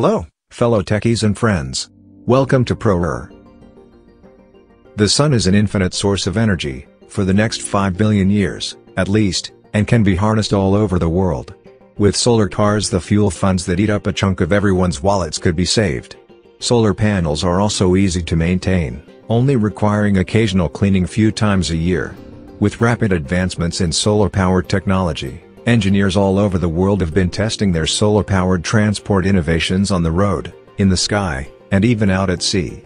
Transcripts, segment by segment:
Hello, fellow techies and friends. Welcome to Prorer. The sun is an infinite source of energy, for the next 5 billion years, at least, and can be harnessed all over the world. With solar cars the fuel funds that eat up a chunk of everyone's wallets could be saved. Solar panels are also easy to maintain, only requiring occasional cleaning few times a year. With rapid advancements in solar power technology, engineers all over the world have been testing their solar-powered transport innovations on the road, in the sky, and even out at sea.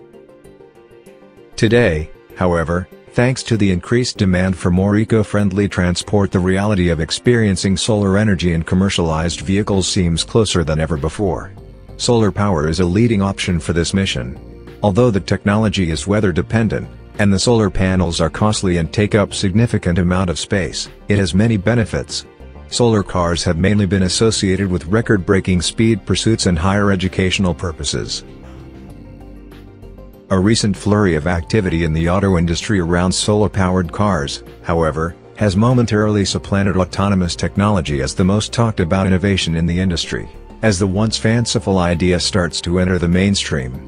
Today, however, thanks to the increased demand for more eco-friendly transport the reality of experiencing solar energy in commercialized vehicles seems closer than ever before. Solar power is a leading option for this mission. Although the technology is weather dependent, and the solar panels are costly and take up significant amount of space, it has many benefits. Solar cars have mainly been associated with record-breaking speed pursuits and higher educational purposes. A recent flurry of activity in the auto industry around solar-powered cars, however, has momentarily supplanted autonomous technology as the most talked about innovation in the industry, as the once fanciful idea starts to enter the mainstream.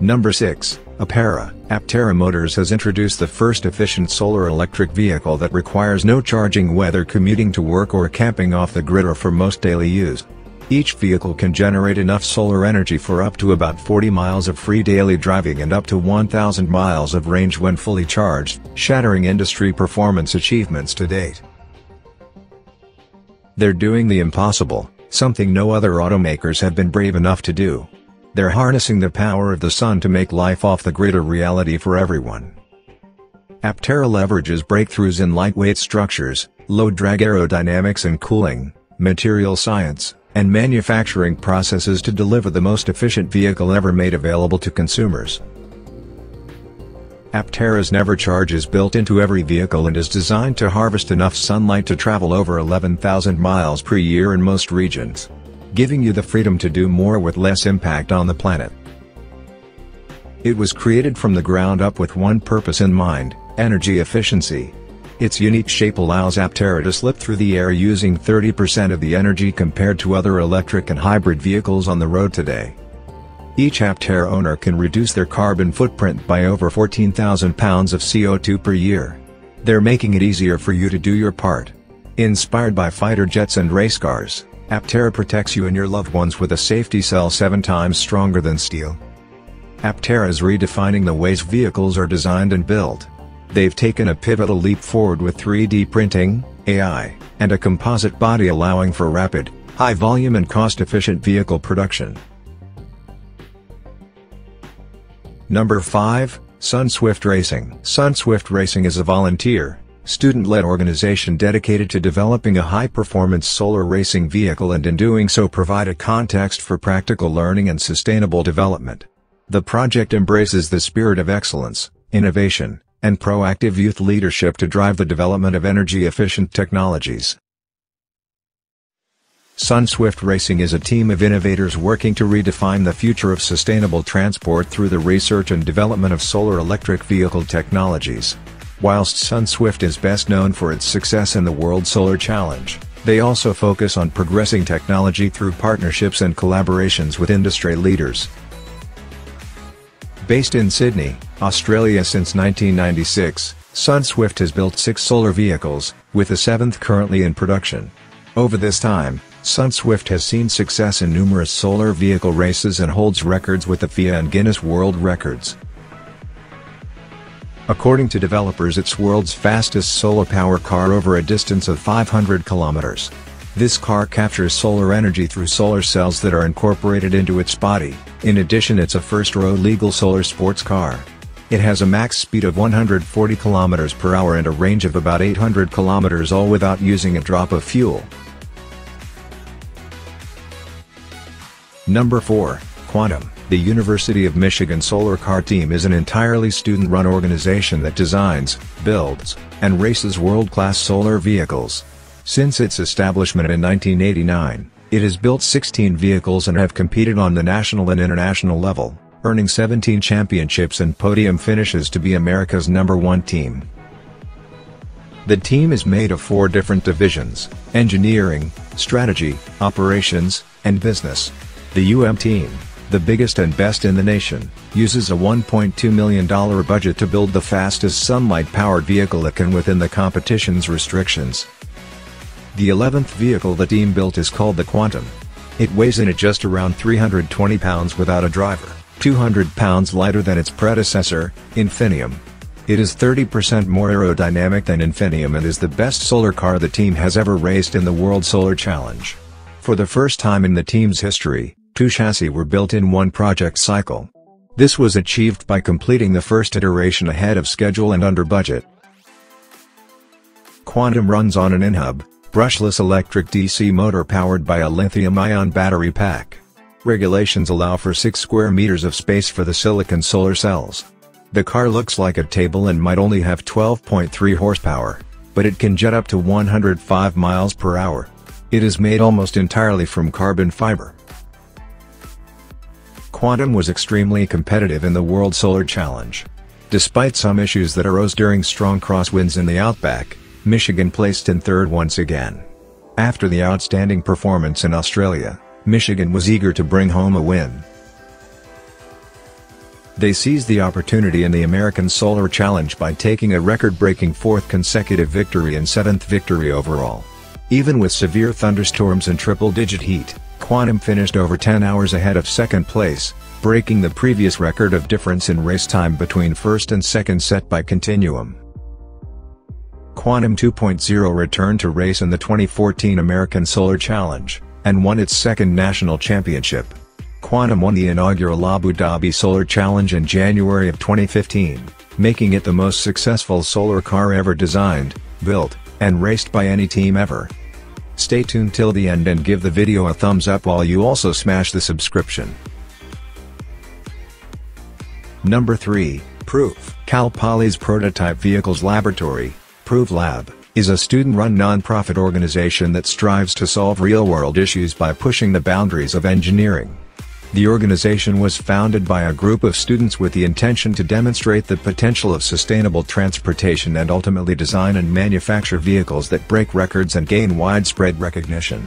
Number 6, Aptera. Aptera Motors has introduced the first efficient solar electric vehicle that requires no charging whether commuting to work or camping off the grid or for most daily use. Each vehicle can generate enough solar energy for up to about 40 miles of free daily driving and up to 1,000 miles of range when fully charged, shattering industry performance achievements to date. They're doing the impossible, something no other automakers have been brave enough to do. They're harnessing the power of the sun to make life off the grid a reality for everyone. Aptera leverages breakthroughs in lightweight structures, low-drag aerodynamics and cooling, material science, and manufacturing processes to deliver the most efficient vehicle ever made available to consumers. Aptera's Never Charge is built into every vehicle and is designed to harvest enough sunlight to travel over 11,000 miles per year in most regions. Giving you the freedom to do more with less impact on the planet. It was created from the ground up with one purpose in mind, energy efficiency. Its unique shape allows Aptera to slip through the air using 30% of the energy compared to other electric and hybrid vehicles on the road today. Each Aptera owner can reduce their carbon footprint by over 14,000 pounds of CO2 per year. They're making it easier for you to do your part. Inspired by fighter jets and race cars, Aptera protects you and your loved ones with a safety cell 7 times stronger than steel. Aptera is redefining the ways vehicles are designed and built. They've taken a pivotal leap forward with 3D printing, AI, and a composite body allowing for rapid, high-volume and cost-efficient vehicle production. Number 5, SunSwift Racing. SunSwift Racing is a volunteer, student-led organization dedicated to developing a high-performance solar racing vehicle and in doing so provide a context for practical learning and sustainable development. The project embraces the spirit of excellence, innovation, and proactive youth leadership to drive the development of energy-efficient technologies. SunSwift Racing is a team of innovators working to redefine the future of sustainable transport through the research and development of solar electric vehicle technologies. Whilst SunSwift is best known for its success in the World Solar Challenge, they also focus on progressing technology through partnerships and collaborations with industry leaders. Based in Sydney, Australia since 1996, SunSwift has built six solar vehicles, with the seventh currently in production. Over this time, SunSwift has seen success in numerous solar vehicle races and holds records with the FIA and Guinness World Records. According to developers it's world's fastest solar power car over a distance of 500 kilometers. This car captures solar energy through solar cells that are incorporated into its body, in addition it's a first-row legal solar sports car. It has a max speed of 140 km per hour and a range of about 800 km all without using a drop of fuel. Number 4, Quantum. The University of Michigan Solar Car Team is an entirely student-run organization that designs, builds, and races world-class solar vehicles. Since its establishment in 1989, it has built 16 vehicles and have competed on the national and international level, earning 17 championships and podium finishes to be America's number one team. The team is made of four different divisions, engineering, strategy, operations, and business. The UM team, the biggest and best in the nation, uses a $1.2 million budget to build the fastest sunlight-powered vehicle that can within the competition's restrictions. The 11th vehicle the team built is called the Quantum. It weighs in at just around 320 pounds without a driver, 200 pounds lighter than its predecessor, Infinium. It is 30% more aerodynamic than Infinium and is the best solar car the team has ever raced in the World Solar Challenge. For the first time in the team's history, two chassis were built in one project cycle. This was achieved by completing the first iteration ahead of schedule and under budget. Quantum runs on an in-hub, brushless electric DC motor powered by a lithium-ion battery pack. Regulations allow for 6 square meters of space for the silicon solar cells. The car looks like a table and might only have 12.3 horsepower, but it can jet up to 105 miles per hour. It is made almost entirely from carbon fiber. Quantum was extremely competitive in the World Solar Challenge. Despite some issues that arose during strong crosswinds in the Outback, Michigan placed in third once again. After the outstanding performance in Australia, Michigan was eager to bring home a win. They seized the opportunity in the American Solar Challenge by taking a record-breaking fourth consecutive victory and seventh victory overall. Even with severe thunderstorms and triple-digit heat, Quantum finished over 10 hours ahead of second place, breaking the previous record of difference in race time between first and second set by Continuum. Quantum 2.0 returned to race in the 2014 American Solar Challenge, and won its second national championship. Quantum won the inaugural Abu Dhabi Solar Challenge in January of 2015, making it the most successful solar car ever designed, built, and raced by any team ever. Stay tuned till the end and give the video a thumbs up while you also smash the subscription. Number 3, PROVE. Cal Poly's Prototype Vehicles Laboratory, PROVE Lab, is a student-run nonprofit organization that strives to solve real-world issues by pushing the boundaries of engineering. The organization was founded by a group of students with the intention to demonstrate the potential of sustainable transportation and ultimately design and manufacture vehicles that break records and gain widespread recognition.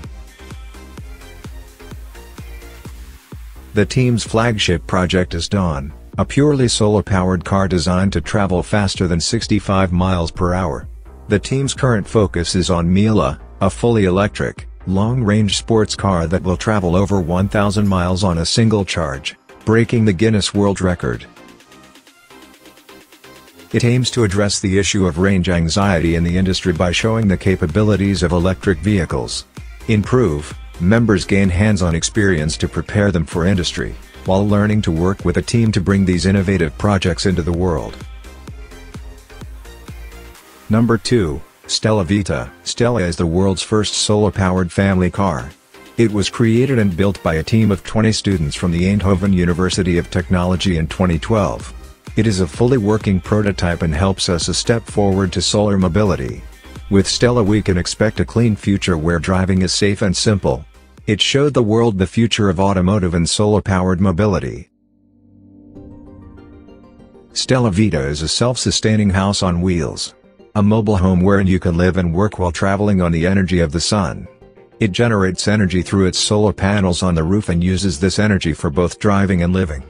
The team's flagship project is Dawn, a purely solar-powered car designed to travel faster than 65 miles per hour. The team's current focus is on Miele, a fully electric, long-range sports car that will travel over 1,000 miles on a single charge, breaking the Guinness World Record. It aims to address the issue of range anxiety in the industry by showing the capabilities of electric vehicles. In PROVE, members gain hands-on experience to prepare them for industry, while learning to work with a team to bring these innovative projects into the world. Number 2, Stella Vita. Stella is the world's first solar-powered family car. It was created and built by a team of 20 students from the Eindhoven University of Technology in 2012. It is a fully working prototype and helps us a step forward to solar mobility. With Stella we can expect a clean future where driving is safe and simple. It showed the world the future of automotive and solar-powered mobility. Stella Vita is a self-sustaining house on wheels. A mobile home wherein you can live and work while traveling on the energy of the sun. It generates energy through its solar panels on the roof and uses this energy for both driving and living.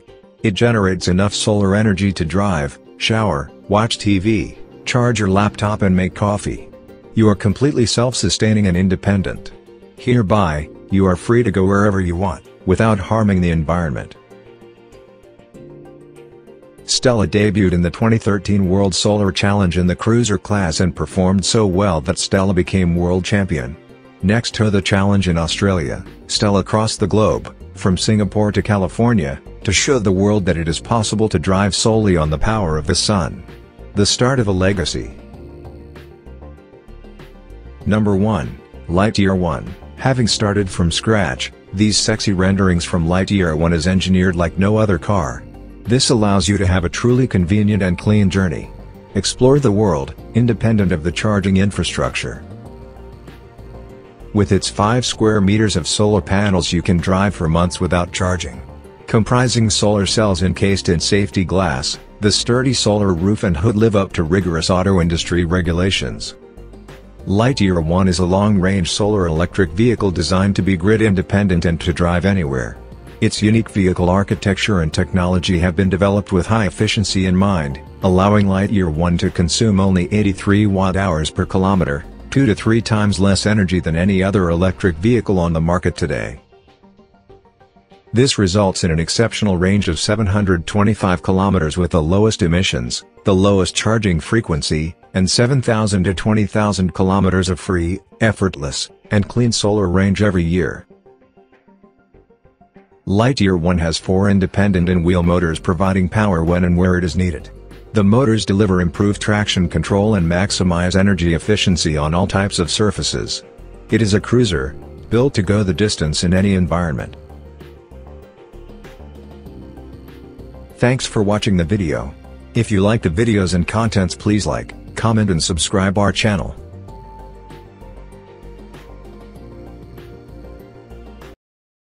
It generates enough solar energy to drive, shower, watch TV, charge your laptop and make coffee. You are completely self-sustaining and independent. Hereby, you are free to go wherever you want, without harming the environment. Stella debuted in the 2013 World Solar Challenge in the cruiser class and performed so well that Stella became world champion. Next to the challenge in Australia, Stella crossed the globe, from Singapore to California, to show the world that it is possible to drive solely on the power of the sun. The start of a legacy. Number 1, Lightyear 1. Having started from scratch, these sexy renderings from Lightyear 1 is engineered like no other car. This allows you to have a truly convenient and clean journey. Explore the world, independent of the charging infrastructure. With its 5 square meters of solar panels you can drive for months without charging. Comprising solar cells encased in safety glass, the sturdy solar roof and hood live up to rigorous auto industry regulations. Lightyear 1 is a long-range solar electric vehicle designed to be grid independent and to drive anywhere. Its unique vehicle architecture and technology have been developed with high efficiency in mind, allowing Lightyear 1 to consume only 83 watt-hours per kilometer, two to three times less energy than any other electric vehicle on the market today. This results in an exceptional range of 725 kilometers with the lowest emissions, the lowest charging frequency, and 7,000 to 20,000 kilometers of free, effortless, and clean solar range every year. Lightyear 1 has four independent in-wheel motors providing power when and where it is needed. The motors deliver improved traction control and maximize energy efficiency on all types of surfaces. It is a cruiser, built to go the distance in any environment. Thanks for watching the video. If you like the videos and contents please like, comment and subscribe our channel.